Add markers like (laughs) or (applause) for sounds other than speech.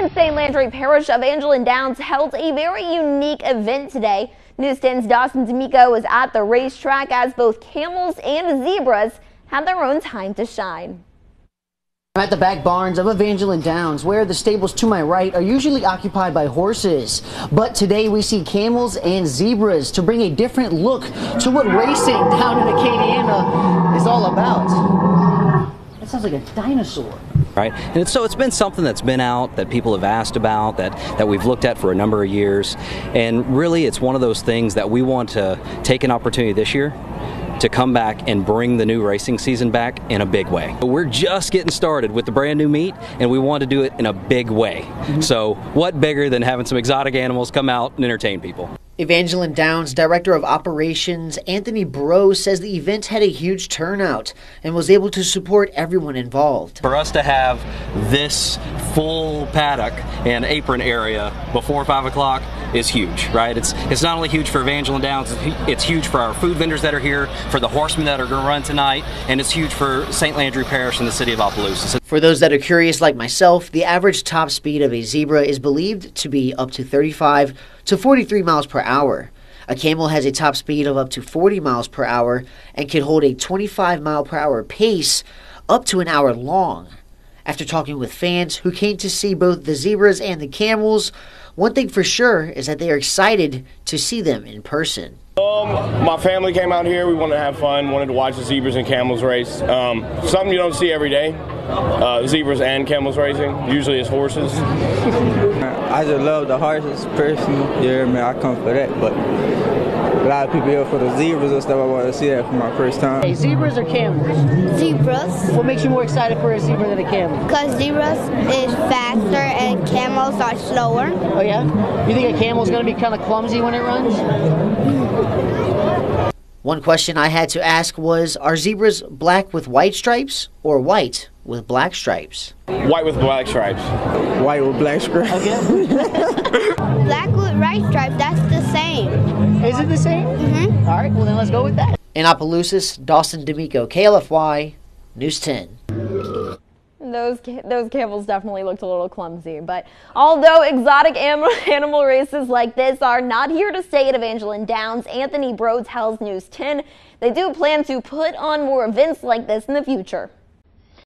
and St. Landry Parish Evangeline Downs held a very unique event today. News 10's Dawson D'Amico was at the racetrack as both camels and zebras had their own time to shine. I'm at the back barns of Evangeline Downs, where the stables to my right are usually occupied by horses. But today we see camels and zebras to bring a different look to what racing down in Acadiana is all about. That sounds like a dinosaur. Right, and so it's been something that's been out that people have asked about that that we've looked at for a number of years, and really it's one of those things that we want to take an opportunity this year to come back and bring the new racing season back in a big way. But we're just getting started with the brand new meet and we want to do it in a big way. Mm-hmm. So, what bigger than having some exotic animals come out and entertain people? Evangeline Downs, Director of Operations Anthony Bro, says the event had a huge turnout and was able to support everyone involved. For us to have this full paddock and apron area before 5 o'clock is huge, right? It's it's not only huge for Evangeline Downs, it's huge for our food vendors that are here, for the horsemen that are going to run tonight, and it's huge for St. Landry Parish and the city of Opelousas. For those that are curious like myself, the average top speed of a zebra is believed to be up to 35 to 43 miles per hour. A camel has a top speed of up to 40 miles per hour and can hold a 25 mile per hour pace up to an hour long. After talking with fans who came to see both the zebras and the camels, one thing for sure is that they are excited to see them in person. Um, my family came out here. We wanted to have fun. Wanted to watch the zebras and camels race. Um, something you don't see every day. Uh, zebras and camels racing. Usually it's horses. I just love the horses personally. Yeah, man, I come for that. But a lot of people here for the zebras and stuff. I want to see that for my first time. Hey, zebras or camels? Zebras. What makes you more excited for a zebra than a camel? Because zebras is faster and camels are slower. Oh yeah? You think a camel's going to be kind of clumsy when it runs? One question I had to ask was Are zebras black with white stripes or white with black stripes? White with black stripes. White with black stripes. Okay. (laughs) black with white stripes, that's the same. Is it the same? Mm-hmm. All right, well then let's go with that. In Opelousas, Dawson D'Amico, KLFY, News 10 those those camels definitely looked a little clumsy. But although exotic animal, (laughs) animal races like this are not here to stay at Evangeline Downs, Anthony Bro tells News 10 they do plan to put on more events like this in the future.